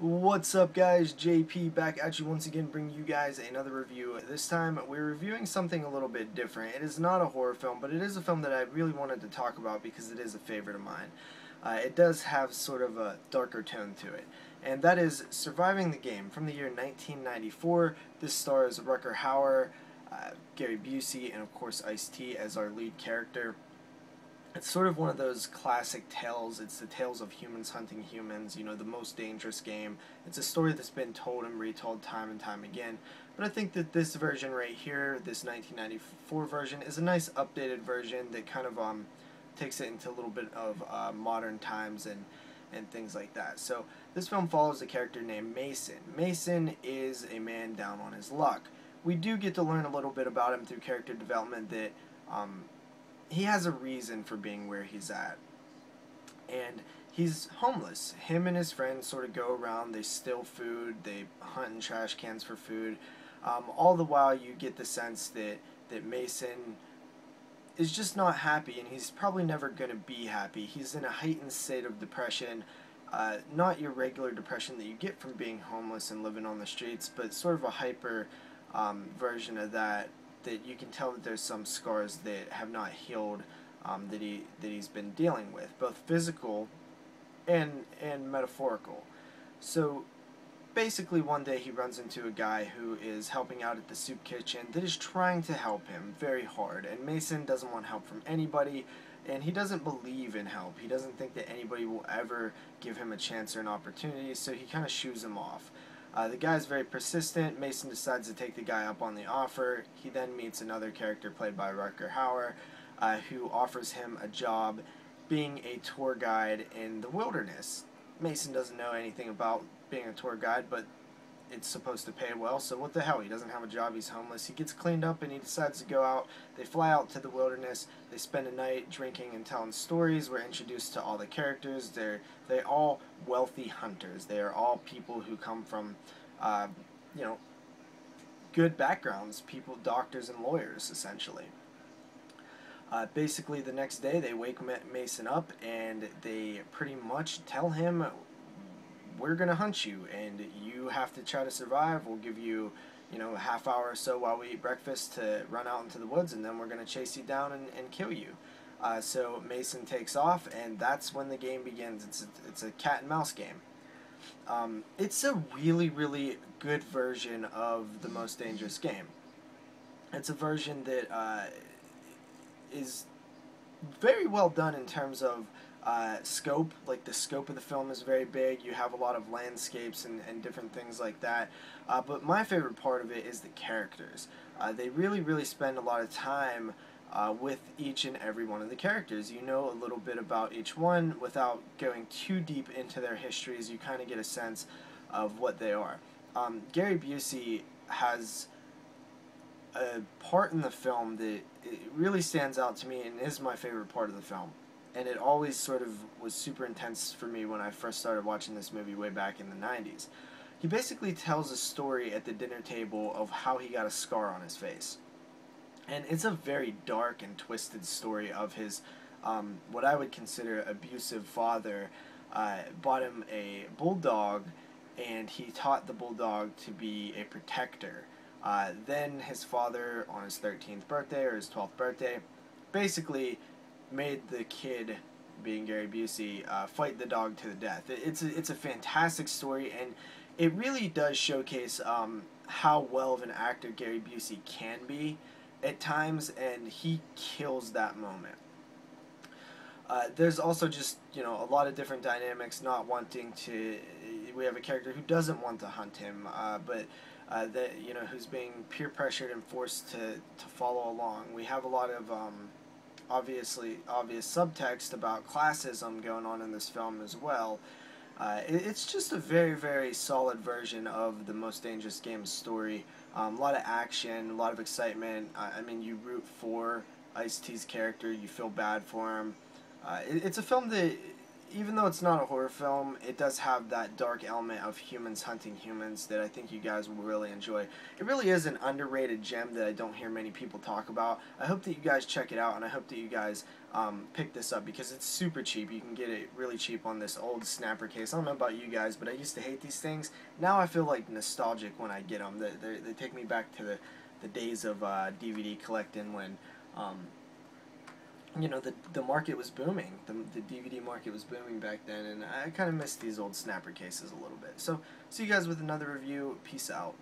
What's up guys, JP back at you once again bringing you guys another review. This time we're reviewing something a little bit different. It is not a horror film, but it is a film that I really wanted to talk about because it is a favorite of mine. Uh, it does have sort of a darker tone to it, and that is Surviving the Game from the year 1994. This stars Rutger Hauer, uh, Gary Busey, and of course Ice-T as our lead character. It's sort of one of those classic tales. It's the tales of humans hunting humans, you know, the most dangerous game. It's a story that's been told and retold time and time again. But I think that this version right here, this 1994 version, is a nice updated version that kind of um, takes it into a little bit of uh, modern times and, and things like that. So this film follows a character named Mason. Mason is a man down on his luck. We do get to learn a little bit about him through character development that um, he has a reason for being where he's at. And he's homeless. Him and his friends sort of go around, they steal food, they hunt in trash cans for food. Um, all the while, you get the sense that, that Mason is just not happy, and he's probably never going to be happy. He's in a heightened state of depression. Uh, not your regular depression that you get from being homeless and living on the streets, but sort of a hyper um, version of that that you can tell that there's some scars that have not healed um, that he that he's been dealing with, both physical and and metaphorical. So basically one day he runs into a guy who is helping out at the soup kitchen that is trying to help him very hard and Mason doesn't want help from anybody and he doesn't believe in help. He doesn't think that anybody will ever give him a chance or an opportunity, so he kind of shoos him off. Uh, the guy's very persistent. Mason decides to take the guy up on the offer. He then meets another character played by Rutger Hauer, uh, who offers him a job being a tour guide in the wilderness. Mason doesn't know anything about being a tour guide, but it's supposed to pay well, so what the hell? He doesn't have a job, he's homeless. He gets cleaned up and he decides to go out. They fly out to the wilderness, they spend a night drinking and telling stories. We're introduced to all the characters. They're they're all wealthy hunters. They are all people who come from uh, you know good backgrounds, people doctors and lawyers essentially. Uh, basically, the next day they wake Mason up and they pretty much tell him we're going to hunt you and you have to try to survive. We'll give you, you know, a half hour or so while we eat breakfast to run out into the woods and then we're going to chase you down and, and kill you. Uh, so Mason takes off and that's when the game begins. It's a, it's a cat and mouse game. Um, it's a really, really good version of the most dangerous game. It's a version that uh, is very well done in terms of uh, scope, like the scope of the film is very big. You have a lot of landscapes and, and different things like that. Uh, but my favorite part of it is the characters. Uh, they really, really spend a lot of time uh, with each and every one of the characters. You know a little bit about each one without going too deep into their histories. You kind of get a sense of what they are. Um, Gary Busey has a part in the film that really stands out to me and is my favorite part of the film and it always sort of was super intense for me when I first started watching this movie way back in the 90s. He basically tells a story at the dinner table of how he got a scar on his face. And it's a very dark and twisted story of his, um, what I would consider abusive father, uh, bought him a bulldog, and he taught the bulldog to be a protector. Uh, then his father, on his 13th birthday or his 12th birthday, basically made the kid, being Gary Busey, uh, fight the dog to the death. It's a, it's a fantastic story, and it really does showcase um, how well of an actor Gary Busey can be at times, and he kills that moment. Uh, there's also just you know a lot of different dynamics. Not wanting to, we have a character who doesn't want to hunt him, uh, but uh, that you know who's being peer pressured and forced to to follow along. We have a lot of um, obviously obvious subtext about classism going on in this film as well. Uh, it, it's just a very very solid version of the most dangerous game story. Um, a lot of action, a lot of excitement. I, I mean, you root for Ice T's character, you feel bad for him. Uh, it, it's a film that even though it's not a horror film, it does have that dark element of humans hunting humans that I think you guys will really enjoy. It really is an underrated gem that I don't hear many people talk about. I hope that you guys check it out, and I hope that you guys um, pick this up because it's super cheap. You can get it really cheap on this old snapper case. I don't know about you guys, but I used to hate these things. Now I feel like nostalgic when I get them. They, they, they take me back to the, the days of uh, DVD collecting when, um, you know, the, the market was booming. The, the DVD market was booming back then, and I kind of missed these old snapper cases a little bit. So, see you guys with another review. Peace out.